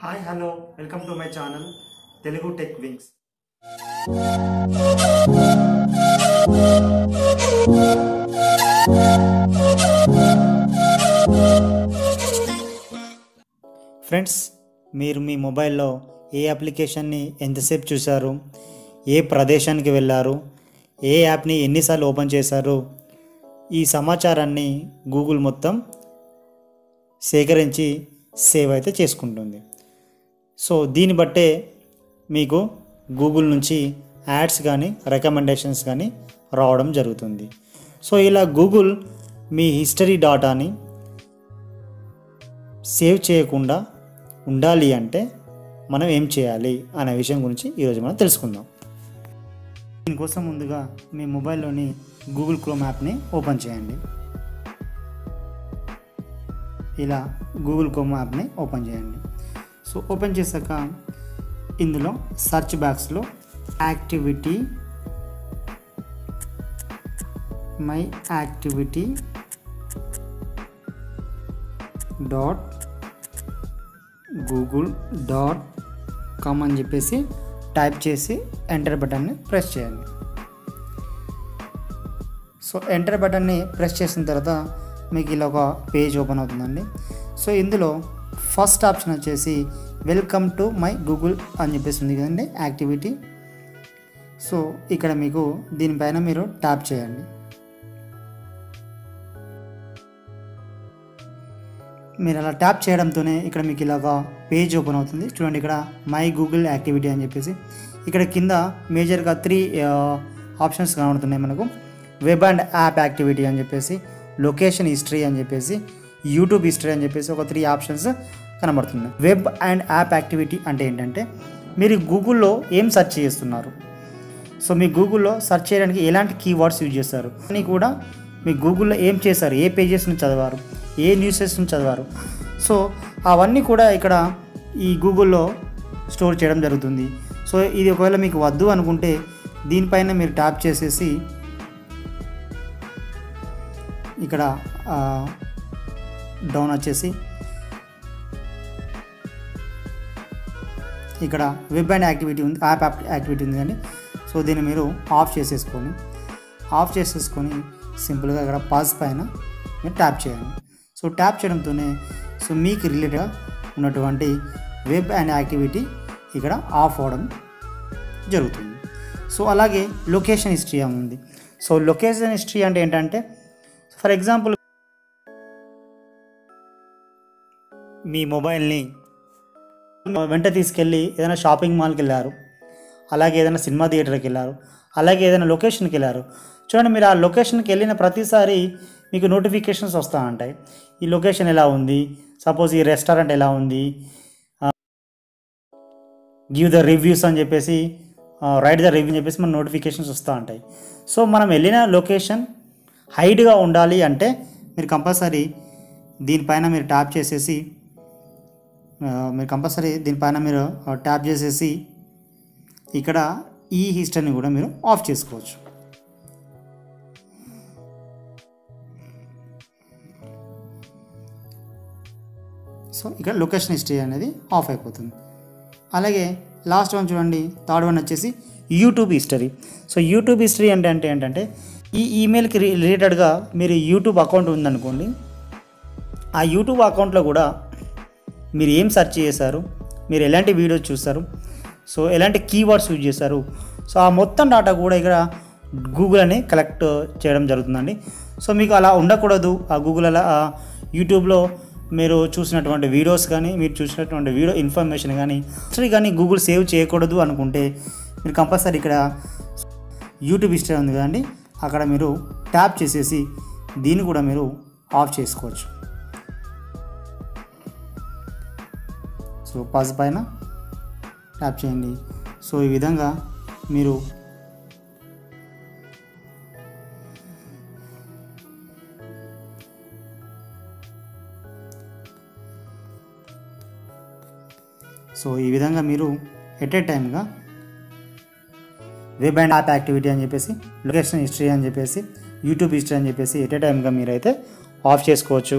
Hi hello welcome to my channel Telugu tech wings. Friends మీరు మీ మొబైల్లో ఏ అప్లికేషన్ని ఎంతసేపు చూశారు ఏ ప్రదేశానికి వెళ్ళారు ఏ యాప్ని ఎన్నిసార్లు ఓపెన్ చేశారు ఈ సమాచారాన్ని గూగుల్ మొత్తం సేకరించి సేవ్ అయితే చేసుకుంటుంది. సో దీన్ని బట్టే మీకు గూగుల్ నుంచి యాడ్స్ కానీ రికమెండేషన్స్ కానీ రావడం జరుగుతుంది. సో ఇలా గూగుల్ మీ హిస్టరీ డాటాని సేవ్ చేయకుండా ఉండాలి అంటే మనం ఏం చేయాలి అనే విషయం గురించి ఈరోజు మనం తెలుసుకుందాం. దీనికోసం ముందుగా మీ మొబైల్లోని గూగుల్ క్రోమ్ యాప్ని ఓపెన్ చేయండి. ఇలా గూగుల్ క్రోమ్ యాప్ని ఓపెన్ చేయండి. సో ఓపెన్ చేశాక ఇందులో సర్చ్ బాక్స్లో activity my activity dot Google dot com అని చెప్పేసి టైప్ చేసి ఎంటర్ బటన్ని ప్రెస్ చేయండి. సో ఎంటర్ బటన్ని ప్రెస్ చేసిన తర్వాత మీకు ఇలా ఒక పేజ్ ఓపెన్ అవుతుందండి. సో ఇందులో ఫస్ట్ ఆప్షన్ వచ్చేసి వెల్కమ్ టు మై గూగుల్ అని చెప్పేసి ఉంది కదండి యాక్టివిటీ. సో ఇక్కడ మీకు దీనిపైన మీరు ట్యాప్ చేయండి. మీరు అలా ట్యాప్ చేయడంతోనే ఇక్కడ మీకు ఇలాగా పేజ్ ఓపెన్ అవుతుంది. చూడండి ఇక్కడ మై గూగుల్ యాక్టివిటీ అని చెప్పేసి. ఇక్కడ కింద మేజర్గా త్రీ ఆప్షన్స్ కనబడుతున్నాయి మనకు. వెబ్ అండ్ యాప్ యాక్టివిటీ అని చెప్పేసి. లొకేషన్ హిస్టరీ అని చెప్పేసి. యూట్యూబ్ హిస్టరీ అని చెప్పేసి ఒక త్రీ ఆప్షన్స్. కనబడుతుంది. వెబ్ అండ్ యాప్ యాక్టివిటీ అంటే ఏంటంటే మీరు గూగుల్లో ఏం సెర్చ్ చేస్తున్నారు? సో మీ గూగుల్లో సెర్చ్ చేయడానికి ఎలాంటి కీవర్డ్స్ యూజ్ చేస్తారు? అని కూడా మీ గూగుల్లో ఏం చేశారు? ఏ పేజెస్ని చదివారు? ఏ న్యూసెస్ని చదివారు? సో అవన్నీ కూడా ఇక్కడ ఈ గూగుల్లో స్టోర్ చేయడం జరుగుతుంది. సో ఇది ఒకవేళ మీకు వద్దు అనుకుంటే దీనిపైన మీరు ట్యాప్ చేసేసి ఇక్కడ డౌన్ వచ్చేసి ఇక్కడ వెబ్ అండ్ యాక్టివిటీ ఉంది యాప్ యాక్టివిటీ ఉంది కానీ సో దీన్ని మీరు ఆఫ్ చేసేసుకొని ఆఫ్ చేసేసుకొని సింపుల్గా ఇక్కడ పాజ్ పైన మీరు ట్యాప్ చేయండి. సో ట్యాప్ చేయడంతోనే సో మీకు రిలేటెడ్గా ఉన్నటువంటి వెబ్ అండ్ యాక్టివిటీ ఇక్కడ ఆఫ్ అవ్వడం జరుగుతుంది. సో అలాగే లొకేషన్ హిస్టరీ ఉంది. సో లొకేషన్ హిస్టరీ అంటే ఏంటంటే ఫర్ ఎగ్జాంపుల్ మీ మొబైల్ని వెంట తీసుకెళ్ళి ఏదైనా షాపింగ్ మాల్కి వెళ్ళారు అలాగే ఏదైనా సినిమా థియేటర్కి వెళ్ళారు అలాగే ఏదైనా లొకేషన్కి వెళ్ళారు చూడండి మీరు ఆ లొకేషన్కి వెళ్ళిన ప్రతిసారి మీకు నోటిఫికేషన్స్ వస్తూ ఉంటాయి. ఈ లొకేషన్ ఎలా ఉంది? సపోజ్ ఈ రెస్టారెంట్ ఎలా ఉంది? గివ్ ద రివ్యూస్ అని చెప్పేసి రైట్ ద రివ్యూ అని చెప్పేసి మన నోటిఫికేషన్స్ వస్తూ ఉంటాయి. సో మనం వెళ్ళిన లొకేషన్ హైడ్గా ఉండాలి అంటే మీరు కంపల్సరీ దీనిపైన మీరు ట్యాప్ చేసేసి మీరు కంపల్సరీ దీనిపైన మీరు ట్యాప్ చేసేసి ఇక్కడ ఈ హిస్టరీని కూడా మీరు ఆఫ్ చేసుకోవచ్చు. సో ఇక్కడ లొకేషన్ హిస్టరీ అనేది ఆఫ్ అయిపోతుంది. అలాగే లాస్ట్ వన్ చూడండి థర్డ్ వన్ వచ్చేసి YouTube history. So YouTube history అంటే అంటే ఏంటంటే ఈ ఈమెయిల్కి రిలేటెడ్గా మీరు యూట్యూబ్ అకౌంట్ ఉందనుకోండి ఆ యూట్యూబ్ అకౌంట్లో కూడా మీరు ఏం సెర్చ్ చేశారు? మీరు ఎలాంటి వీడియోస్ చూస్తారు సో ఎలాంటి కీవర్డ్స్ యూజ్ చేశారు? సో ఆ మొత్తం డాటా కూడా ఇక్కడ గూగుల్ అని కలెక్ట్ చేయడం జరుగుతుందండి. సో మీకు అలా ఉండకూడదు. ఆ గూగుల్ అలా యూట్యూబ్లో మీరు చూసినటువంటి వీడియోస్ కానీ మీరు చూసినటువంటి వీడియో ఇన్ఫర్మేషన్ కానీ హిస్టరీ కానీ గూగుల్ సేవ్ చేయకూడదు అనుకుంటే మీరు కంపల్సరీ ఇక్కడ యూట్యూబ్ హిస్టరీ ఉంది కదండి. అక్కడ మీరు ట్యాప్ చేసేసి దీన్ని కూడా మీరు ఆఫ్ చేసుకోవచ్చు. సో పాజ్ పైన ట్యాప్ చేయండి. సో ఈ విధంగా మీరు సో ఈ విధంగా మీరు ఎట్ ఏ టైమ్గా వెబ్ అండ్ యాప్ యాక్టివిటీ అని చెప్పేసి లొకేషన్ హిస్టరీ అని చెప్పేసి యూట్యూబ్ హిస్టరీ అని చెప్పేసి ఎట్ ఏ టైమ్గా మీరైతే ఆఫ్ చేసుకోవచ్చు.